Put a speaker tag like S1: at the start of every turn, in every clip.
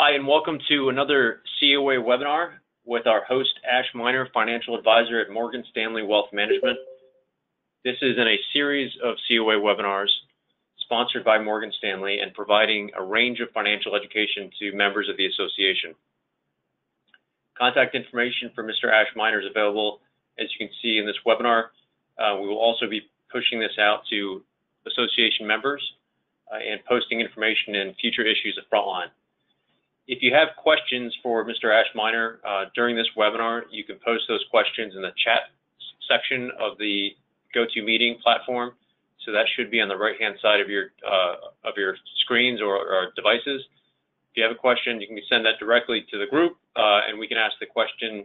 S1: Hi, and welcome to another COA webinar with our host, Ash Minor, Financial Advisor at Morgan Stanley Wealth Management. This is in a series of COA webinars sponsored by Morgan Stanley and providing a range of financial education to members of the association. Contact information for Mr. Ash Minor is available, as you can see in this webinar. Uh, we will also be pushing this out to association members uh, and posting information in future issues of Frontline. If you have questions for Mr. Ash Minor uh, during this webinar, you can post those questions in the chat section of the GoToMeeting platform. So that should be on the right-hand side of your uh, of your screens or, or, devices. If you have a question, you can send that directly to the group, uh, and we can ask the question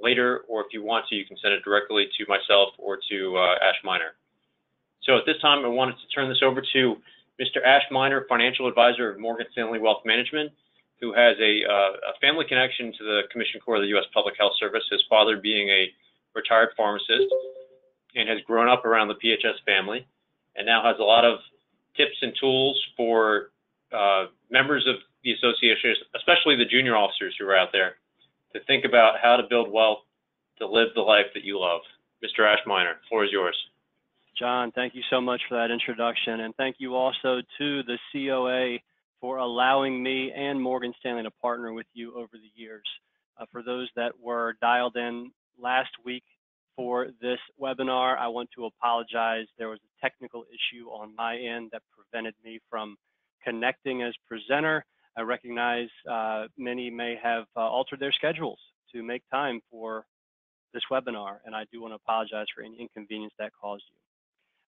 S1: later. Or if you want to, you can send it directly to myself or to uh, Ash Minor. So at this time, I wanted to turn this over to Mr. Ash Minor, Financial Advisor of Morgan Stanley Wealth Management who has a, uh, a family connection to the Commission Corps of the U.S. Public Health Service, his father being a retired pharmacist, and has grown up around the PHS family, and now has a lot of tips and tools for uh, members of the association, especially the junior officers who are out there, to think about how to build wealth to live the life that you love. Mr. Ash Minor, floor is yours.
S2: John, thank you so much for that introduction, and thank you also to the COA for allowing me and Morgan Stanley to partner with you over the years. Uh, for those that were dialed in last week for this webinar, I want to apologize. There was a technical issue on my end that prevented me from connecting as presenter. I recognize uh, many may have uh, altered their schedules to make time for this webinar, and I do want to apologize for any inconvenience that caused you.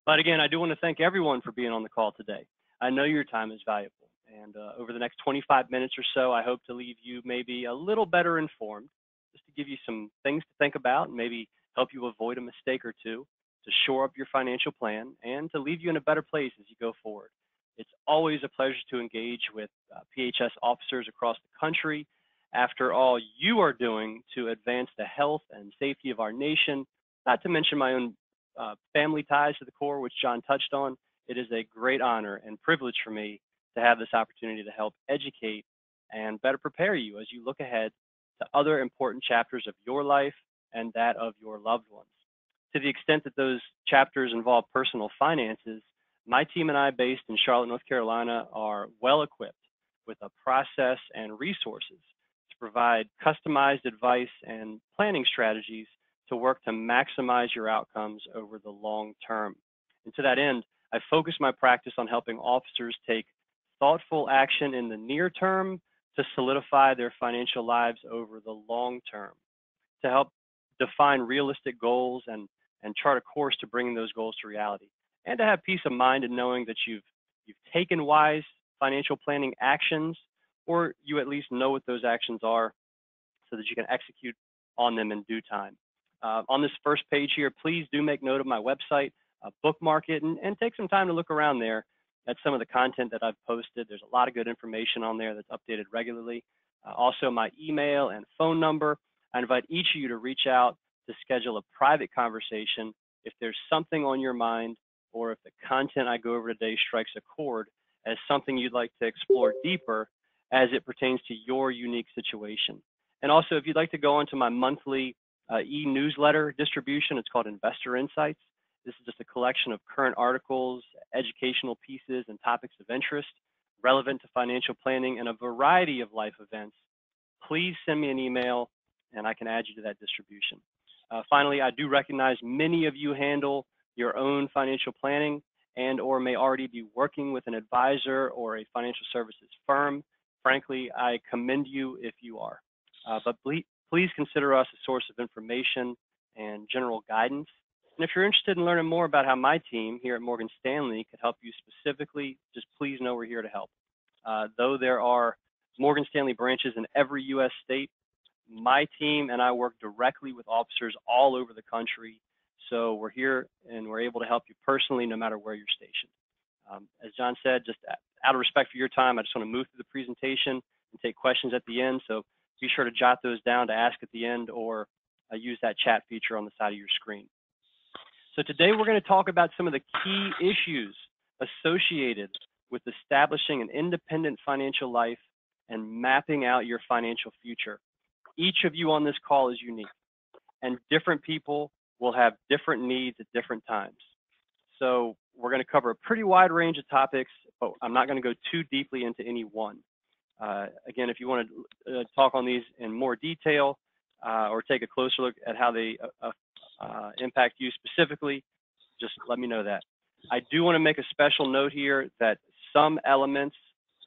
S2: But again, I do want to thank everyone for being on the call today. I know your time is valuable. And uh, over the next 25 minutes or so, I hope to leave you maybe a little better informed, just to give you some things to think about and maybe help you avoid a mistake or two, to shore up your financial plan, and to leave you in a better place as you go forward. It's always a pleasure to engage with uh, PHS officers across the country. After all you are doing to advance the health and safety of our nation, not to mention my own uh, family ties to the Corps, which John touched on, it is a great honor and privilege for me to have this opportunity to help educate and better prepare you as you look ahead to other important chapters of your life and that of your loved ones. To the extent that those chapters involve personal finances, my team and I, based in Charlotte, North Carolina, are well equipped with a process and resources to provide customized advice and planning strategies to work to maximize your outcomes over the long term. And to that end, I focus my practice on helping officers take thoughtful action in the near term to solidify their financial lives over the long term, to help define realistic goals and, and chart a course to bringing those goals to reality, and to have peace of mind in knowing that you've, you've taken wise financial planning actions, or you at least know what those actions are so that you can execute on them in due time. Uh, on this first page here, please do make note of my website, uh, bookmark it, and, and take some time to look around there that's some of the content that I've posted. There's a lot of good information on there that's updated regularly. Uh, also, my email and phone number. I invite each of you to reach out to schedule a private conversation if there's something on your mind or if the content I go over today strikes a chord as something you'd like to explore deeper as it pertains to your unique situation. And also, if you'd like to go onto my monthly uh, e-newsletter distribution, it's called Investor Insights. This is just a collection of current articles, educational pieces, and topics of interest relevant to financial planning and a variety of life events. Please send me an email and I can add you to that distribution. Uh, finally, I do recognize many of you handle your own financial planning and or may already be working with an advisor or a financial services firm. Frankly, I commend you if you are. Uh, but please, please consider us a source of information and general guidance and if you're interested in learning more about how my team here at Morgan Stanley could help you specifically, just please know we're here to help. Uh, though there are Morgan Stanley branches in every U.S. state, my team and I work directly with officers all over the country. So we're here and we're able to help you personally no matter where you're stationed. Um, as John said, just out of respect for your time, I just want to move through the presentation and take questions at the end. So be sure to jot those down to ask at the end or uh, use that chat feature on the side of your screen. So today we're going to talk about some of the key issues associated with establishing an independent financial life and mapping out your financial future. Each of you on this call is unique, and different people will have different needs at different times. So we're going to cover a pretty wide range of topics, but I'm not going to go too deeply into any one. Uh, again, if you want to uh, talk on these in more detail uh, or take a closer look at how they uh, impact you specifically, just let me know that. I do want to make a special note here that some elements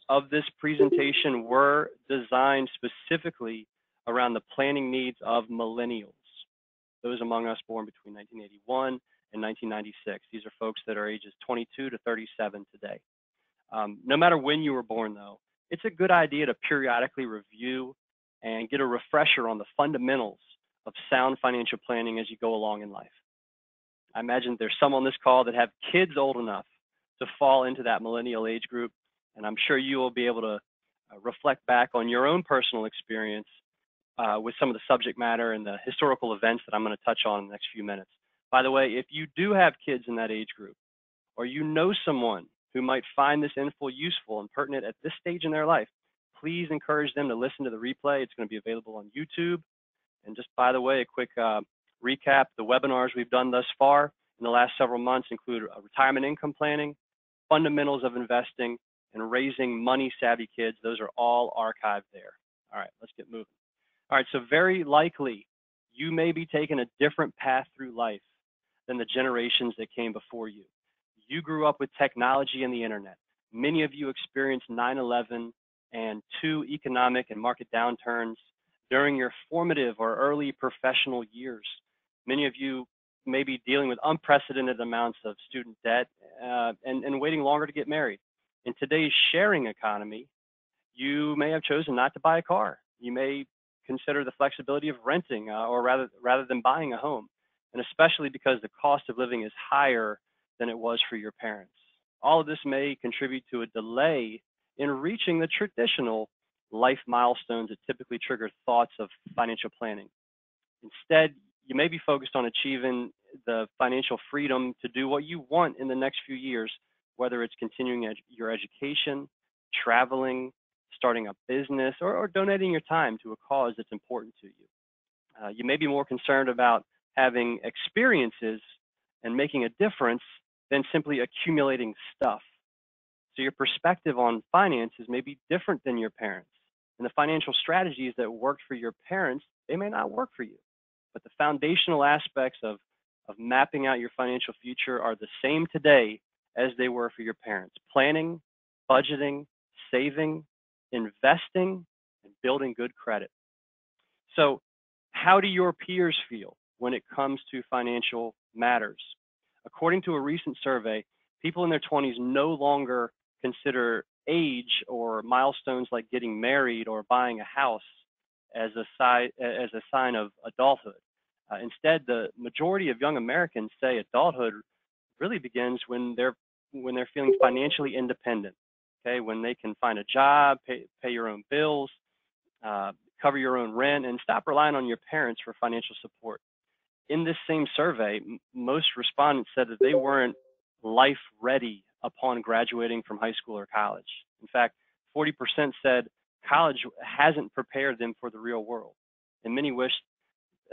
S2: of this presentation were designed specifically around the planning needs of millennials, those among us born between 1981 and 1996. These are folks that are ages 22 to 37 today. Um, no matter when you were born, though, it's a good idea to periodically review and get a refresher on the fundamentals of sound financial planning as you go along in life. I imagine there's some on this call that have kids old enough to fall into that millennial age group, and I'm sure you will be able to uh, reflect back on your own personal experience uh, with some of the subject matter and the historical events that I'm going to touch on in the next few minutes. By the way, if you do have kids in that age group, or you know someone who might find this info useful and pertinent at this stage in their life, please encourage them to listen to the replay. It's going to be available on YouTube. And just by the way, a quick uh, recap, the webinars we've done thus far in the last several months include uh, retirement income planning, fundamentals of investing, and raising money savvy kids. Those are all archived there. All right, let's get moving. All right, so very likely you may be taking a different path through life than the generations that came before you. You grew up with technology and the internet. Many of you experienced 9-11 and two economic and market downturns during your formative or early professional years. Many of you may be dealing with unprecedented amounts of student debt uh, and, and waiting longer to get married. In today's sharing economy, you may have chosen not to buy a car. You may consider the flexibility of renting uh, or rather, rather than buying a home, and especially because the cost of living is higher than it was for your parents. All of this may contribute to a delay in reaching the traditional life milestones that typically trigger thoughts of financial planning. Instead, you may be focused on achieving the financial freedom to do what you want in the next few years, whether it's continuing ed your education, traveling, starting a business, or, or, donating your time to a cause that's important to you. Uh, you may be more concerned about having experiences and making a difference than simply accumulating stuff. So your perspective on finances may be different than your parents. And the financial strategies that worked for your parents, they may not work for you. But the foundational aspects of, of mapping out your financial future are the same today as they were for your parents. Planning, budgeting, saving, investing, and building good credit. So how do your peers feel when it comes to financial matters? According to a recent survey, people in their 20s no longer consider age or milestones like getting married or buying a house as a, si as a sign of adulthood. Uh, instead, the majority of young Americans say adulthood really begins when they're when they're feeling financially independent. Okay, when they can find a job, pay, pay your own bills, uh, cover your own rent, and stop relying on your parents for financial support. In this same survey, most respondents said that they weren't life ready upon graduating from high school or college. In fact, 40% said college hasn't prepared them for the real world. And many wished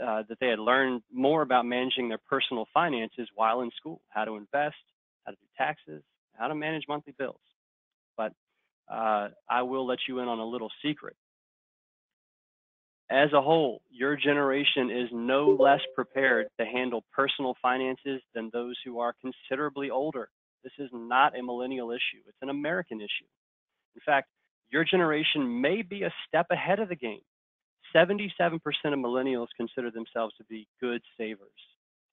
S2: uh, that they had learned more about managing their personal finances while in school, how to invest, how to do taxes, how to manage monthly bills. But uh, I will let you in on a little secret. As a whole, your generation is no less prepared to handle personal finances than those who are considerably older this is not a millennial issue. It's an American issue. In fact, your generation may be a step ahead of the game. 77% of millennials consider themselves to be good savers.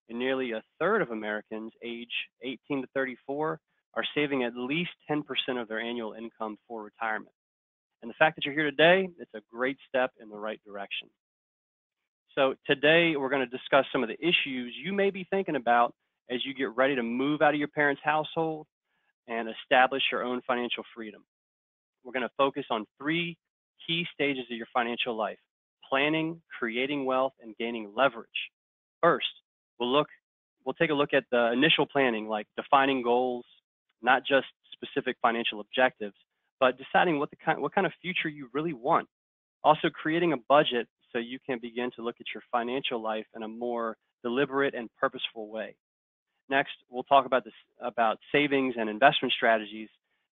S2: And nearly a third of Americans age 18 to 34 are saving at least 10% of their annual income for retirement. And the fact that you're here today, it's a great step in the right direction. So today we're going to discuss some of the issues you may be thinking about as you get ready to move out of your parents' household and establish your own financial freedom. We're going to focus on three key stages of your financial life planning, creating wealth, and gaining leverage. First, we'll look we'll take a look at the initial planning like defining goals, not just specific financial objectives, but deciding what the kind, what kind of future you really want. Also creating a budget so you can begin to look at your financial life in a more deliberate and purposeful way. Next, we'll talk about this about savings and investment strategies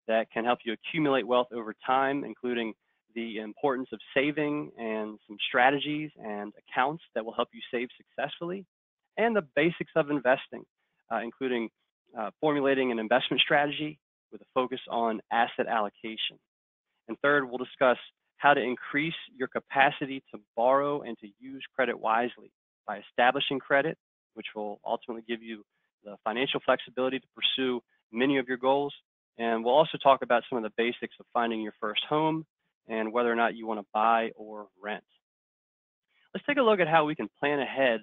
S2: that can help you accumulate wealth over time, including the importance of saving and some strategies and accounts that will help you save successfully, and the basics of investing, uh, including uh, formulating an investment strategy with a focus on asset allocation. And third, we'll discuss how to increase your capacity to borrow and to use credit wisely by establishing credit, which will ultimately give you the financial flexibility to pursue many of your goals. And we'll also talk about some of the basics of finding your first home and whether or not you want to buy or rent. Let's take a look at how we can plan ahead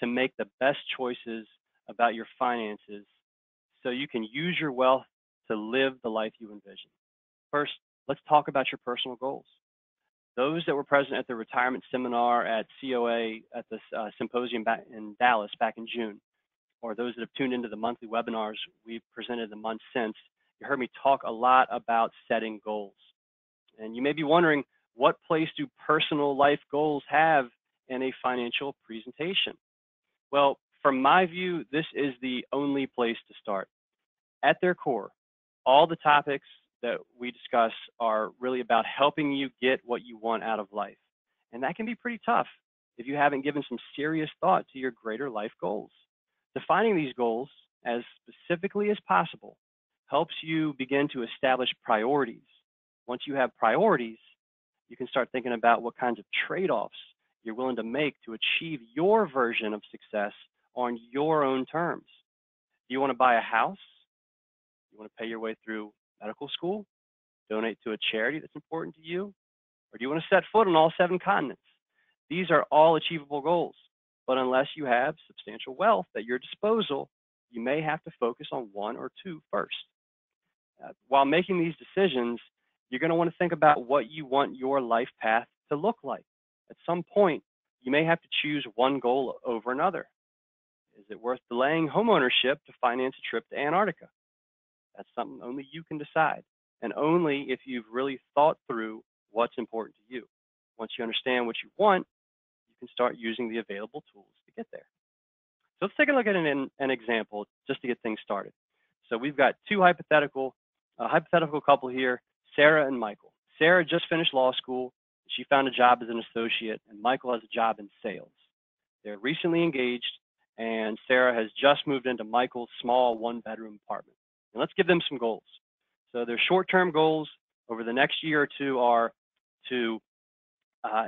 S2: to make the best choices about your finances so you can use your wealth to live the life you envision. First, let's talk about your personal goals. Those that were present at the retirement seminar at COA at the uh, symposium back in Dallas back in June, or those that have tuned into the monthly webinars we've presented the month since, you heard me talk a lot about setting goals. And you may be wondering, what place do personal life goals have in a financial presentation? Well, from my view, this is the only place to start. At their core, all the topics that we discuss are really about helping you get what you want out of life. And that can be pretty tough if you haven't given some serious thought to your greater life goals. Defining these goals as specifically as possible helps you begin to establish priorities. Once you have priorities, you can start thinking about what kinds of trade-offs you're willing to make to achieve your version of success on your own terms. Do you want to buy a house? You want to pay your way through medical school? Donate to a charity that's important to you? Or do you want to set foot on all seven continents? These are all achievable goals, but unless you have substantial wealth at your disposal, you may have to focus on one or two first. Uh, while making these decisions, you're going to want to think about what you want your life path to look like. At some point, you may have to choose one goal over another. Is it worth delaying homeownership to finance a trip to Antarctica? That's something only you can decide, and only if you've really thought through what's important to you. Once you understand what you want, you can start using the available tools to get there. So let's take a look at an, an example just to get things started. So we've got two hypothetical, a hypothetical couple here, Sarah and Michael. Sarah just finished law school. She found a job as an associate, and Michael has a job in sales. They're recently engaged, and Sarah has just moved into Michael's small one-bedroom apartment. And let's give them some goals. So their short-term goals over the next year or two are to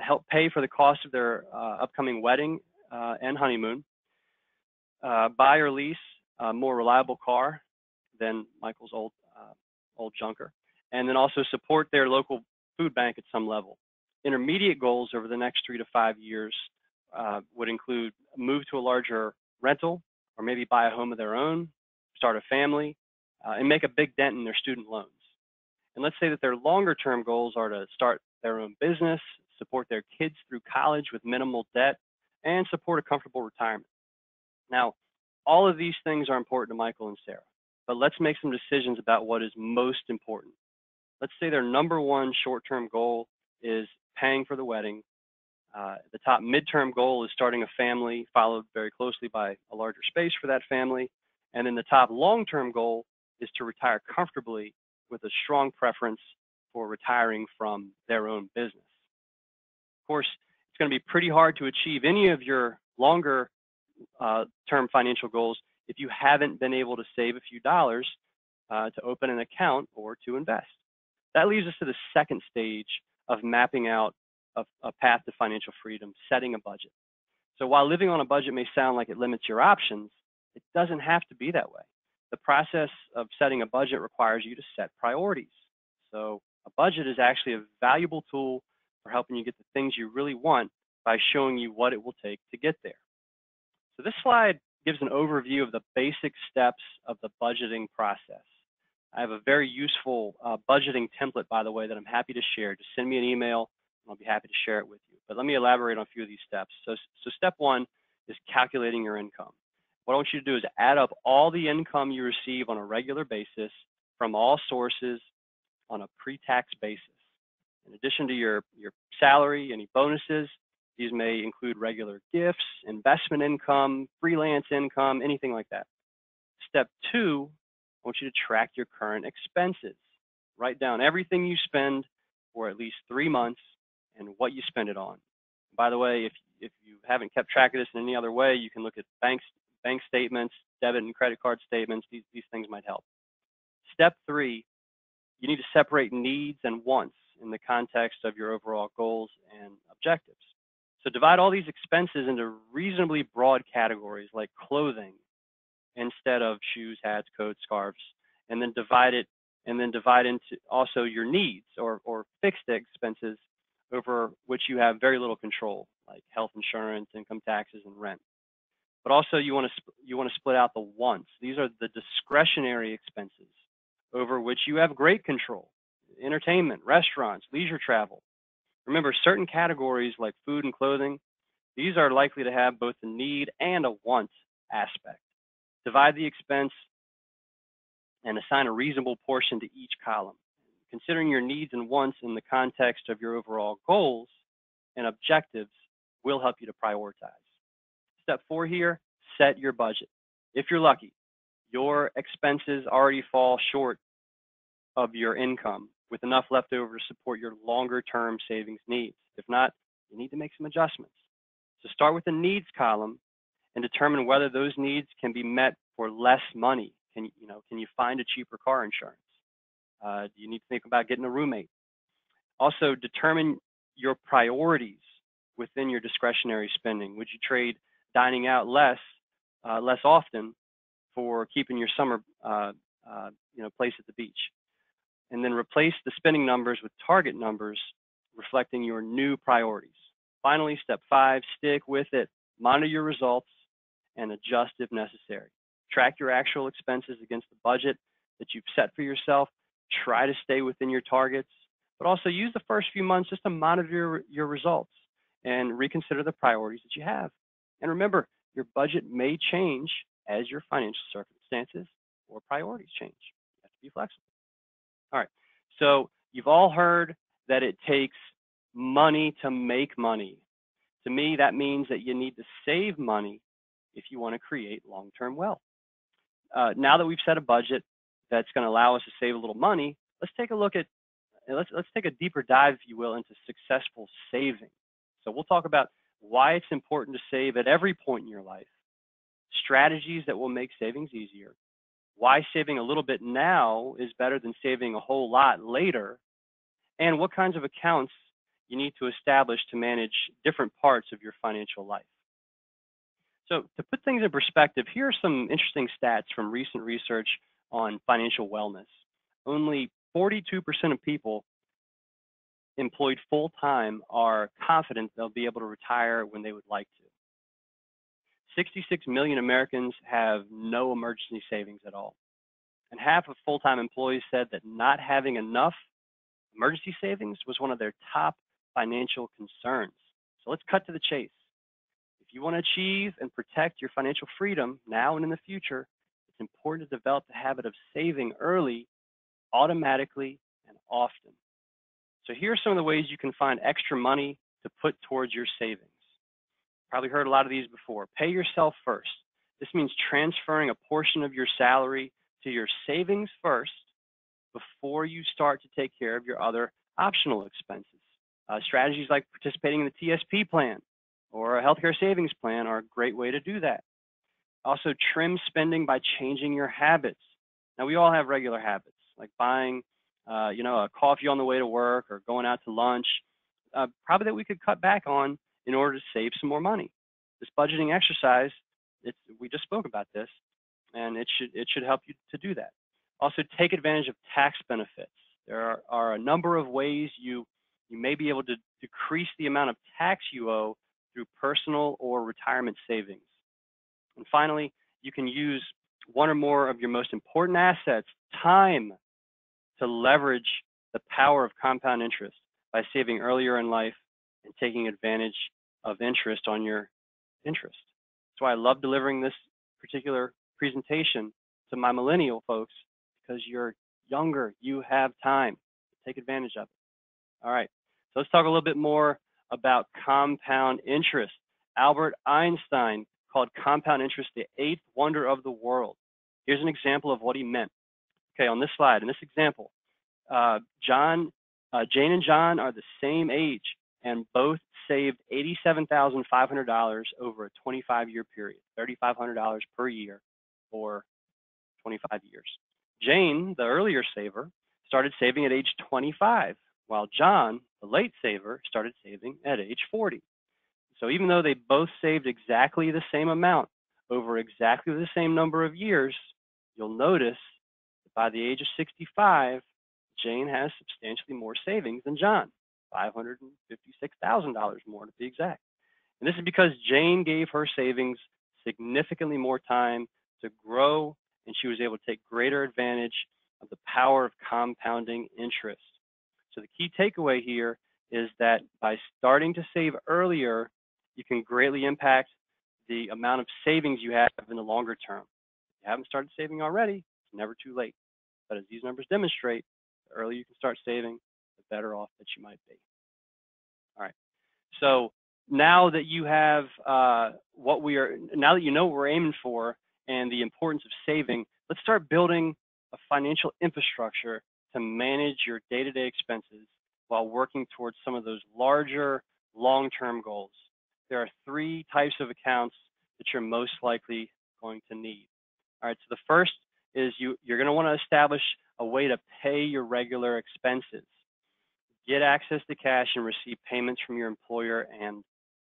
S2: help pay for the cost of their uh, upcoming wedding uh, and honeymoon, uh, buy or lease a more reliable car than Michael's old uh, old junker, and then also support their local food bank at some level. Intermediate goals over the next three to five years uh, would include move to a larger rental, or maybe buy a home of their own, start a family, uh, and make a big dent in their student loans. And let's say that their longer term goals are to start their own business, support their kids through college with minimal debt, and support a comfortable retirement. Now, all of these things are important to Michael and Sarah, but let's make some decisions about what is most important. Let's say their number one short term goal is paying for the wedding. Uh, the top midterm goal is starting a family, followed very closely by a larger space for that family. And then the top long term goal is to retire comfortably with a strong preference for retiring from their own business. Course, it's going to be pretty hard to achieve any of your longer uh, term financial goals if you haven't been able to save a few dollars uh, to open an account or to invest. That leads us to the second stage of mapping out a, a path to financial freedom, setting a budget. So while living on a budget may sound like it limits your options, it doesn't have to be that way the process of setting a budget requires you to set priorities. So a budget is actually a valuable tool for helping you get the things you really want by showing you what it will take to get there. So this slide gives an overview of the basic steps of the budgeting process. I have a very useful uh, budgeting template, by the way, that I'm happy to share. Just send me an email, and I'll be happy to share it with you. But let me elaborate on a few of these steps. So, so step one is calculating your income. What I want you to do is add up all the income you receive on a regular basis from all sources on a pre-tax basis. In addition to your, your salary, any bonuses, these may include regular gifts, investment income, freelance income, anything like that. Step two, I want you to track your current expenses. Write down everything you spend for at least three months and what you spend it on. By the way, if, if you haven't kept track of this in any other way, you can look at banks, bank statements, debit and credit card statements. These, these things might help. Step three, you need to separate needs and wants in the context of your overall goals and objectives. So divide all these expenses into reasonably broad categories like clothing instead of shoes, hats, coats, scarves, and then divide it and then divide into also your needs or, or fixed expenses over which you have very little control, like health insurance, income taxes, and rent. But also you want to you want to split out the wants. These are the discretionary expenses over which you have great control. Entertainment, restaurants, leisure travel. Remember, certain categories like food and clothing, these are likely to have both a need and a want aspect. Divide the expense and assign a reasonable portion to each column. Considering your needs and wants in the context of your overall goals and objectives will help you to prioritize. Step four here, set your budget. If you're lucky, your expenses already fall short of your income with enough left over to support your longer term savings needs. If not, you need to make some adjustments. So start with the needs column and determine whether those needs can be met for less money. Can you know, can you find a cheaper car insurance? Uh, do you need to think about getting a roommate? Also, determine your priorities within your discretionary spending. Would you trade dining out less, uh, less often, for keeping your summer, uh, uh you know, place at the beach? And then replace the spending numbers with target numbers reflecting your new priorities. Finally, step five, stick with it. Monitor your results and adjust if necessary. Track your actual expenses against the budget that you've set for yourself try to stay within your targets, but also use the first few months just to monitor your, your results and reconsider the priorities that you have. And remember, your budget may change as your financial circumstances or priorities change. You have to be flexible. All right, so you've all heard that it takes money to make money. To me, that means that you need to save money if you want to create long-term wealth. Uh, now that we've set a budget, that's going to allow us to save a little money, let's take a look at, let's, let's take a deeper dive, if you will, into successful saving. So we'll talk about why it's important to save at every point in your life, strategies that will make savings easier, why saving a little bit now is better than saving a whole lot later, and what kinds of accounts you need to establish to manage different parts of your financial life. So to put things in perspective, here are some interesting stats from recent research on financial wellness. Only 42% of people employed full time are confident they'll be able to retire when they would like to. 66 million Americans have no emergency savings at all. And half of full time employees said that not having enough emergency savings was one of their top financial concerns. So let's cut to the chase. If you want to achieve and protect your financial freedom now and in the future, it's important to develop the habit of saving early, automatically, and often. So here are some of the ways you can find extra money to put towards your savings. Probably heard a lot of these before. Pay yourself first. This means transferring a portion of your salary to your savings first before you start to take care of your other optional expenses. Uh, strategies like participating in the TSP plan or a healthcare savings plan are a great way to do that. Also, trim spending by changing your habits. Now, we all have regular habits, like buying, uh, you know, a coffee on the way to work or going out to lunch, uh, probably that we could cut back on in order to save some more money. This budgeting exercise, it's, we just spoke about this, and it should, it should help you to do that. Also, take advantage of tax benefits. There are, are a number of ways you, you may be able to decrease the amount of tax you owe through personal or retirement savings. And finally, you can use one or more of your most important assets, time, to leverage the power of compound interest by saving earlier in life and taking advantage of interest on your interest. That's why I love delivering this particular presentation to my millennial folks because you're younger, you have time. take advantage of it. All right, so let's talk a little bit more about compound interest. Albert Einstein called compound interest the eighth wonder of the world. Here's an example of what he meant. Okay, on this slide, in this example, uh, John, uh, Jane and John are the same age and both saved $87,500 over a 25 year period, $3,500 per year for 25 years. Jane, the earlier saver, started saving at age 25, while John, the late saver, started saving at age 40. So even though they both saved exactly the same amount over exactly the same number of years, you'll notice that by the age of 65, Jane has substantially more savings than John, $556,000 more to be exact. And this is because Jane gave her savings significantly more time to grow and she was able to take greater advantage of the power of compounding interest. So the key takeaway here is that by starting to save earlier, you can greatly impact the amount of savings you have in the longer term. If you haven't started saving already, it's never too late. But as these numbers demonstrate, the earlier you can start saving, better off that you might be. All right. So now that you have uh, what we are, now that you know what we're aiming for and the importance of saving, let's start building a financial infrastructure to manage your day-to-day -day expenses while working towards some of those larger long-term goals. There are three types of accounts that you're most likely going to need. All right, so the first is you, you're gonna wanna establish a way to pay your regular expenses. Get access to cash and receive payments from your employer and,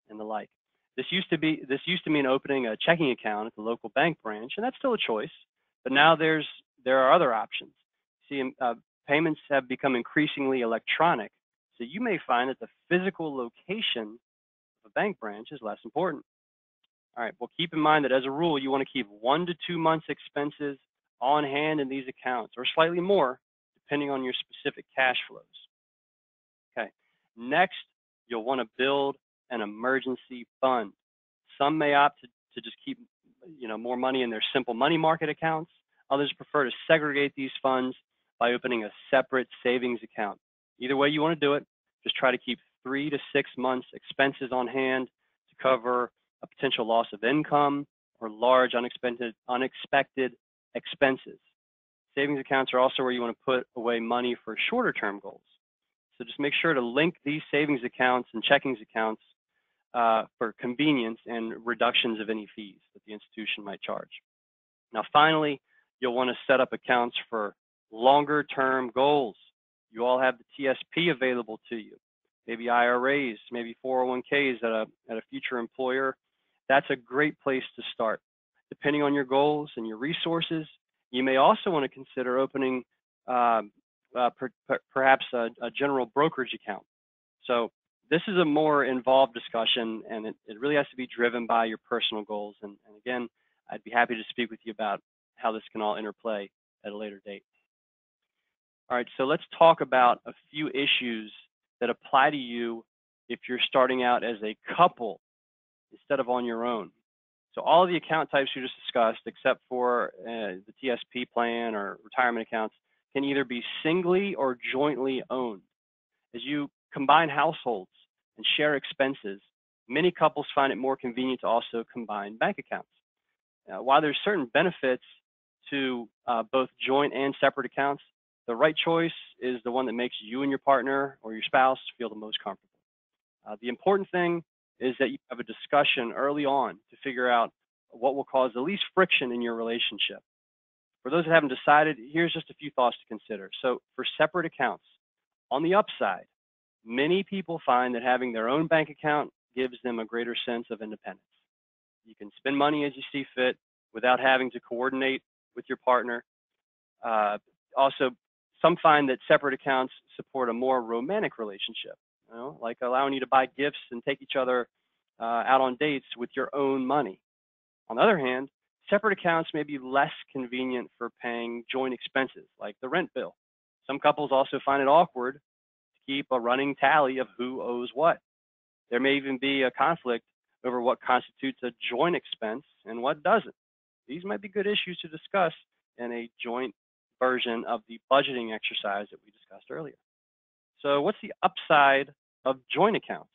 S2: and the like. This used to be this used to mean opening a checking account at the local bank branch, and that's still a choice. But now there's there are other options. See, um, uh, payments have become increasingly electronic, so you may find that the physical location of a bank branch is less important. All right. Well, keep in mind that as a rule, you want to keep one to two months expenses on hand in these accounts, or slightly more, depending on your specific cash flows. Next, you'll want to build an emergency fund. Some may opt to, to just keep you know, more money in their simple money market accounts. Others prefer to segregate these funds by opening a separate savings account. Either way you want to do it, just try to keep three to six months expenses on hand to cover a potential loss of income or large unexpected, unexpected expenses. Savings accounts are also where you want to put away money for shorter term goals. So just make sure to link these savings accounts and checkings accounts uh, for convenience and reductions of any fees that the institution might charge. Now, finally, you'll want to set up accounts for longer term goals. You all have the TSP available to you, maybe IRAs, maybe 401ks at a, at a future employer. That's a great place to start. Depending on your goals and your resources, you may also want to consider opening uh, uh, per, per, perhaps a, a general brokerage account. So this is a more involved discussion and it, it really has to be driven by your personal goals. And, and, again, I'd be happy to speak with you about how this can all interplay at a later date. All right, so let's talk about a few issues that apply to you if you're starting out as a couple instead of on your own. So all of the account types you just discussed, except for uh, the TSP plan or retirement accounts, can either be singly or jointly owned. As you combine households and share expenses, many couples find it more convenient to also combine bank accounts. Uh, while there's certain benefits to uh, both joint and separate accounts, the right choice is the one that makes you and your partner or your spouse feel the most comfortable. Uh, the important thing is that you have a discussion early on to figure out what will cause the least friction in your relationship. For those that haven't decided, here's just a few thoughts to consider. So for separate accounts, on the upside, Many people find that having their own bank account gives them a greater sense of independence. You can spend money as you see fit without having to coordinate with your partner. Uh, also, some find that separate accounts support a more romantic relationship, you know, like allowing you to buy gifts and take each other uh, out on dates with your own money. On the other hand, separate accounts may be less convenient for paying joint expenses, like the rent bill. Some couples also find it awkward to keep a running tally of who owes what. There may even be a conflict over what constitutes a joint expense and what doesn't. These might be good issues to discuss in a joint version of the budgeting exercise that we discussed earlier. So what's the upside of joint accounts?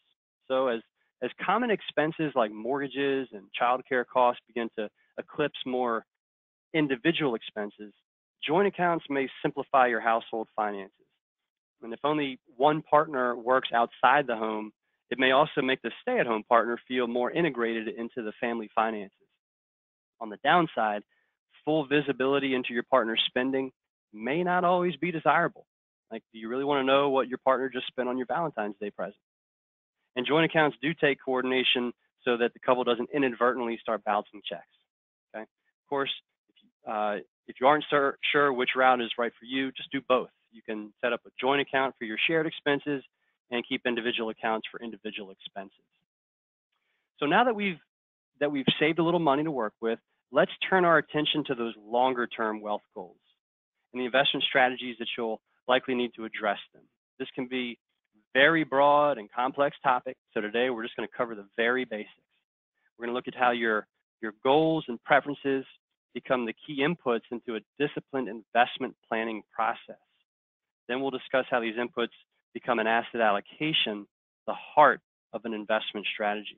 S2: So as, as common expenses like mortgages and childcare costs begin to eclipse more individual expenses, joint accounts may simplify your household finances. And if only one partner works outside the home, it may also make the stay-at-home partner feel more integrated into the family finances. On the downside, full visibility into your partner's spending may not always be desirable. Like, do you really want to know what your partner just spent on your Valentine's Day present? And joint accounts do take coordination so that the couple doesn't inadvertently start bouncing checks. Okay. Of course, if you, uh, if you aren't sur- sure which route is right for you, just do both. You can set up a joint account for your shared expenses and keep individual accounts for individual expenses. So now that we've that we've saved a little money to work with, let's turn our attention to those longer term wealth goals and the investment strategies that you'll likely need to address them. This can be very broad and complex topic. So today we're just going to cover the very basics. We're going to look at how your, your goals and preferences become the key inputs into a disciplined investment planning process. Then we'll discuss how these inputs become an asset allocation, the heart of an investment strategy.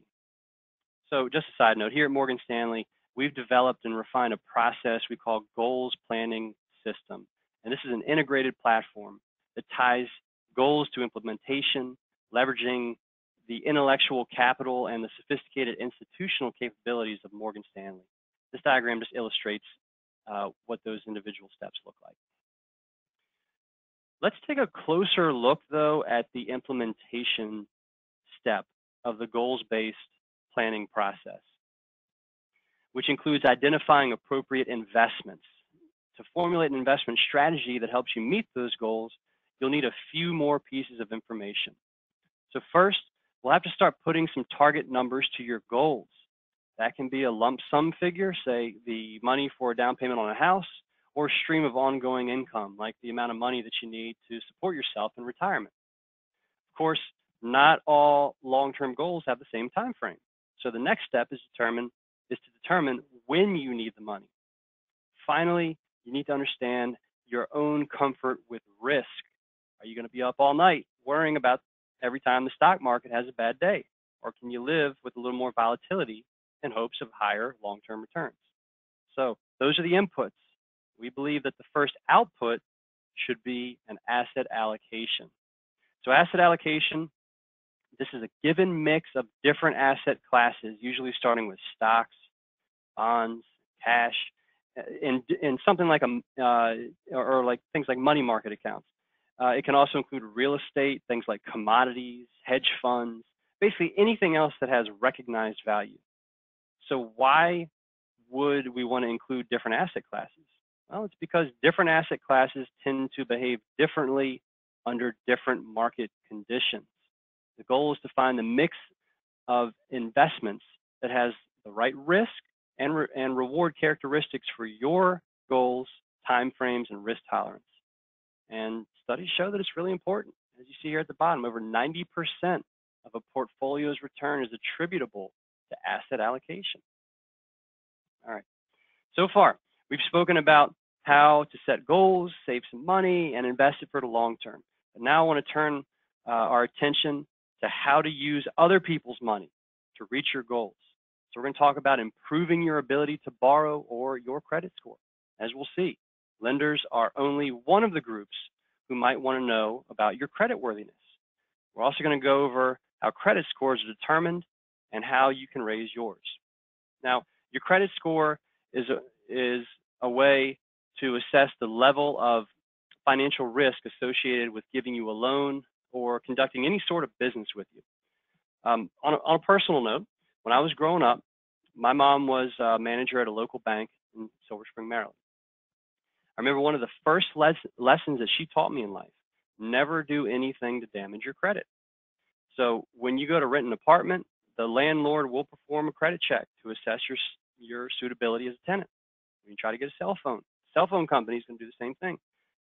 S2: So just a side note, here at Morgan Stanley, we've developed and refined a process we call goals planning system. And this is an integrated platform that ties goals to implementation, leveraging the intellectual capital and the sophisticated institutional capabilities of Morgan Stanley. This diagram just illustrates uh, what those individual steps look like. Let's take a closer look, though, at the implementation step of the goals-based planning process, which includes identifying appropriate investments. To formulate an investment strategy that helps you meet those goals, you'll need a few more pieces of information. So first, we'll have to start putting some target numbers to your goals. That can be a lump sum figure, say the money for a down payment on a house, or stream of ongoing income, like the amount of money that you need to support yourself in retirement. Of course, not all long-term goals have the same time frame. So the next step is determine is to determine when you need the money. Finally, you need to understand your own comfort with risk. Are you going to be up all night worrying about every time the stock market has a bad day? Or can you live with a little more volatility in hopes of higher long-term returns? So those are the inputs we believe that the first output should be an asset allocation. So asset allocation, this is a given mix of different asset classes, usually starting with stocks, bonds, cash, and, in something like a, uh, or like things like money market accounts. Uh, it can also include real estate, things like commodities, hedge funds, basically anything else that has recognized value. So why would we want to include different asset classes? Well, it's because different asset classes tend to behave differently under different market conditions. The goal is to find the mix of investments that has the right risk and, re and reward characteristics for your goals, timeframes, and risk tolerance. And studies show that it's really important. As you see here at the bottom, over 90% of a portfolio's return is attributable to asset allocation. All right. So far, we've spoken about how to set goals, save some money, and invest it for the long term. But now I want to turn uh, our attention to how to use other people's money to reach your goals. So we're going to talk about improving your ability to borrow or your credit score. As we'll see, lenders are only one of the groups who might want to know about your credit worthiness. We're also going to go over how credit scores are determined and how you can raise yours. Now, your credit score is a, is a way to assess the level of financial risk associated with giving you a loan or conducting any sort of business with you. Um, on, a, on, a, personal note, when I was growing up, my mom was a manager at a local bank in Silver Spring, Maryland. I remember one of the first les lessons that she taught me in life, never do anything to damage your credit. So when you go to rent an apartment, the landlord will perform a credit check to assess your, your suitability as a tenant. When you try to get a cell phone, Cell phone companies can do the same thing.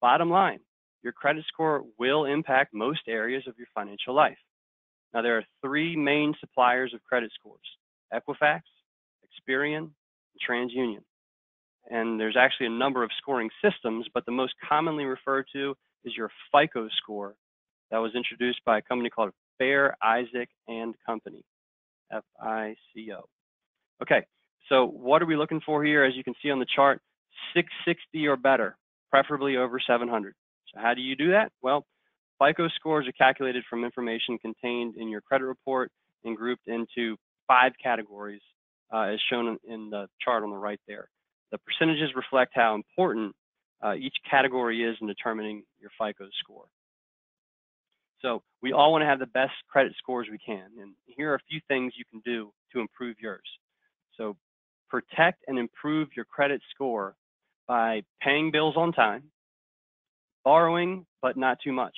S2: Bottom line, your credit score will impact most areas of your financial life. Now, there are three main suppliers of credit scores, Equifax, Experian, and TransUnion. And there's actually a number of scoring systems, but the most commonly referred to is your FICO score that was introduced by a company called Fair Isaac and Company, F-I-C-O. Okay, so what are we looking for here? As you can see on the chart, 660 or better, preferably over 700. So how do you do that? Well, FICO scores are calculated from information contained in your credit report and grouped into five categories, uh, as shown in the chart on the right there. The percentages reflect how important uh, each category is in determining your FICO score. So we all want to have the best credit scores we can, and here are a few things you can do to improve yours. So protect and improve your credit score by paying bills on time, borrowing, but not too much.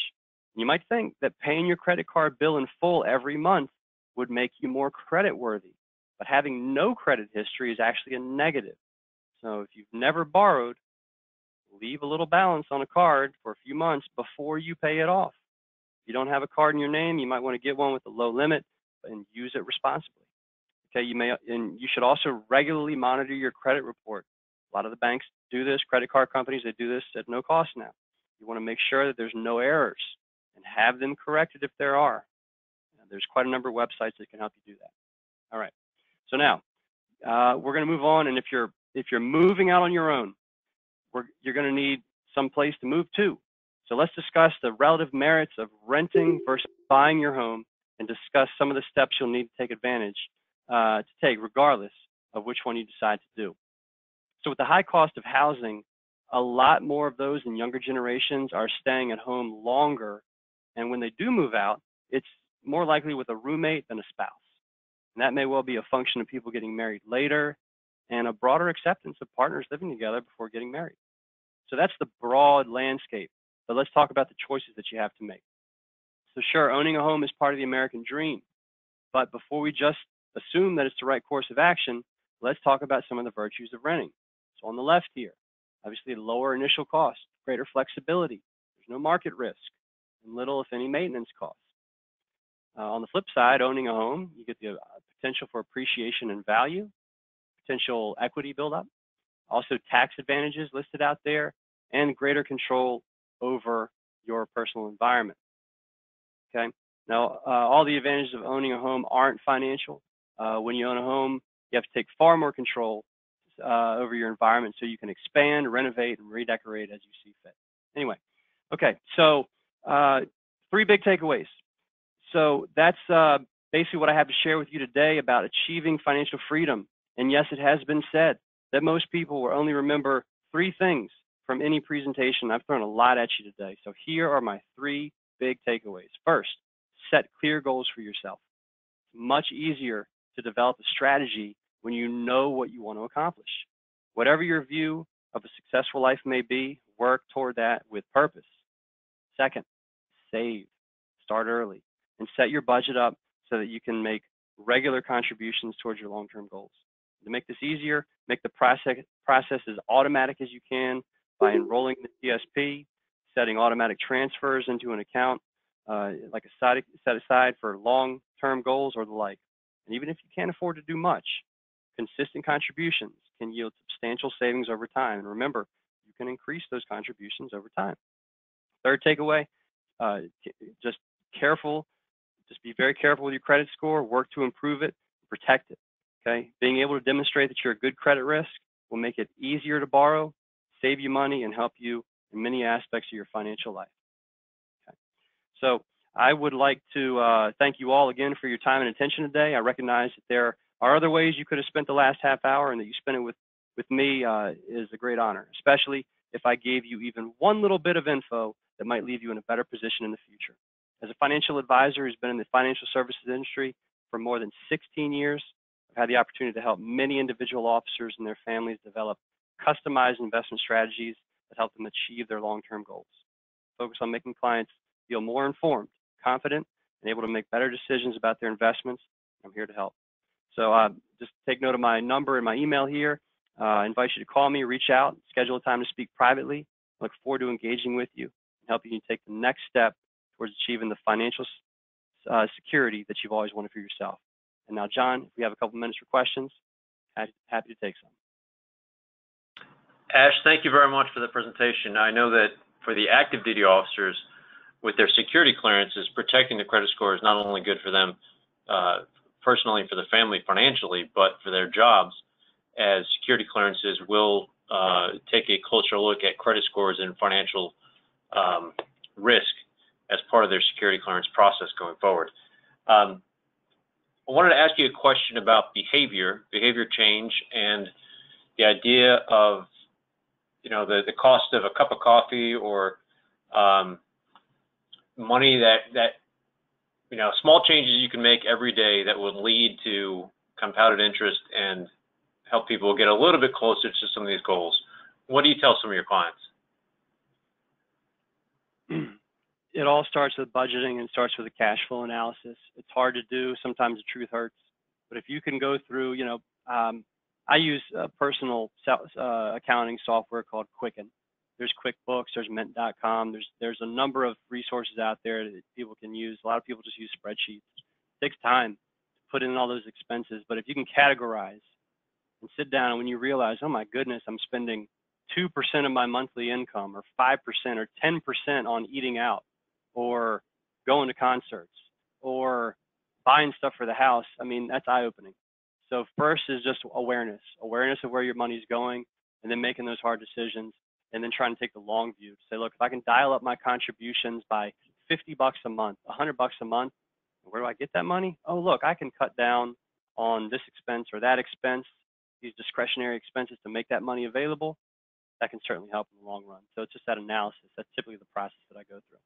S2: You might think that paying your credit card bill in full every month would make you more credit worthy, but having no credit history is actually a negative. So if you've never borrowed, leave a little balance on a card for a few months before you pay it off. If you don't have a card in your name, you might want to get one with a low limit and use it responsibly. Okay, you may, and you should also regularly monitor your credit report. A lot of the banks do this, credit card companies, they do this at no cost now. You want to make sure that there's no errors and have them corrected if there are. There's quite a number of websites that can help you do that. All right. So now uh, we're going to move on, and if you're if you're moving out on your own, you're going to need some place to move to. So let's discuss the relative merits of renting versus buying your home, and discuss some of the steps you'll need to take advantage uh, to take, regardless of which one you decide to do. So with the high cost of housing, a lot more of those in younger generations are staying at home longer, and when they do move out, it's more likely with a roommate than a spouse. And that may well be a function of people getting married later and a broader acceptance of partners living together before getting married. So that's the broad landscape. But let's talk about the choices that you have to make. So sure, owning a home is part of the American dream. But before we just assume that it's the right course of action, let's talk about some of the virtues of renting. So on the left here, obviously lower initial cost, greater flexibility, there's no market risk, and little, if any, maintenance costs. Uh, on the flip side, owning a home, you get the uh, potential for appreciation and value, potential equity buildup, also tax advantages listed out there, and greater control over your personal environment. Okay. Now, uh, all the advantages of owning a home aren't financial. Uh, when you own a home, you have to take far more control uh, over your environment so you can expand, renovate, and redecorate as you see fit. Anyway, okay, so uh, three big takeaways. So that's uh, basically what I have to share with you today about achieving financial freedom. And yes, it has been said that most people will only remember three things from any presentation. I've thrown a lot at you today. So here are my three big takeaways. First, set clear goals for yourself. It's much easier to develop a strategy when you know what you want to accomplish. Whatever your view of a successful life may be, work toward that with purpose. Second, save. Start early and set your budget up so that you can make regular contributions towards your long-term goals. To make this easier, make the process, process as automatic as you can by enrolling in the TSP, setting automatic transfers into an account, uh, like a side, set aside for long-term goals or the like. And even if you can't afford to do much, consistent contributions can yield substantial savings over time. And remember, you can increase those contributions over time. Third takeaway, uh, just careful, just be very careful with your credit score, work to improve it, protect it. Okay, being able to demonstrate that you're a good credit risk will make it easier to borrow, save you money, and help you in many aspects of your financial life. Okay. So I would like to uh, thank you all again for your time and attention today. I recognize that there are other ways you could have spent the last half hour, and that you spent it with with me uh, is a great honor, especially if I gave you even one little bit of info that might leave you in a better position in the future. As a financial advisor who's been in the financial services industry for more than 16 years, I've had the opportunity to help many individual officers and their families develop customized investment strategies that help them achieve their long-term goals. Focus on making clients feel more informed, confident, and able to make better decisions about their investments. I'm here to help. So uh, just take note of my number and my email here. Uh, I invite you to call me, reach out, schedule a time to speak privately. I look forward to engaging with you and helping you take the next step towards achieving the financial uh, security that you've always wanted for yourself. And now, John, we have a couple minutes for questions, happy to take some.
S1: Ash, thank you very much for the presentation. I know that for the active duty officers, with their security clearances, protecting the credit score is not only good for them uh, personally, for the family financially, but for their jobs, as security clearances will uh, take a closer look at credit scores and financial um, risk as part of their security clearance process going forward. Um, I wanted to ask you a question about behavior, behavior change, and the idea of, you know, the, the cost of a cup of coffee or um, money that that you know small changes you can make every day that will lead to compounded interest and help people get a little bit closer to some of these goals. What do you tell some of your clients?
S2: It all starts with budgeting and starts with a cash flow analysis. It's hard to do. Sometimes the truth hurts. But if you can go through, you know, um, I use a personal uh, accounting software called Quicken. There's QuickBooks, there's Mint.com. There's there's a number of resources out there that people can use. A lot of people just use spreadsheets. It takes time to put in all those expenses, but if you can categorize and sit down and when you realize, oh my goodness, I'm spending 2% of my monthly income or 5% or 10% on eating out or going to concerts or buying stuff for the house, I mean, that's eye opening. So, first is just awareness awareness of where your money's going, and then making those hard decisions, and then trying to take the long view say, look, if I can dial up my contributions by 50 bucks a month, 100 bucks a month, where do I get that money? Oh, look, I can cut down on this expense or that expense, these discretionary expenses to make that money available. That can certainly help in the long run. So, it's just that analysis. That's typically the process that I go through.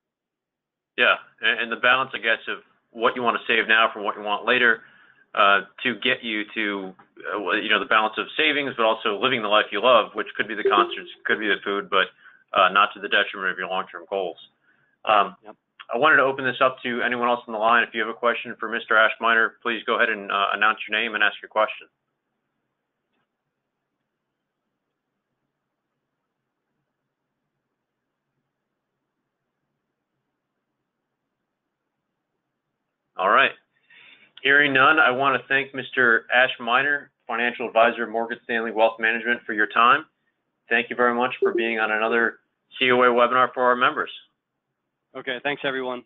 S1: Yeah, and the balance, I guess, of what you want to save now from what you want later uh, to get you to, uh, you know, the balance of savings, but also living the life you love, which could be the concerts, could be the food, but uh, not to the detriment of your long-term goals. Um, yep. I wanted to open this up to anyone else on the line. If you have a question for Mr. Ash Minor, please go ahead and uh, announce your name and ask your question. All right. Hearing none, I want to thank Mr. Ash Minor, Financial Advisor at Morgan Stanley Wealth Management, for your time. Thank you very much for being on another COA webinar for our members.
S2: Okay, thanks everyone.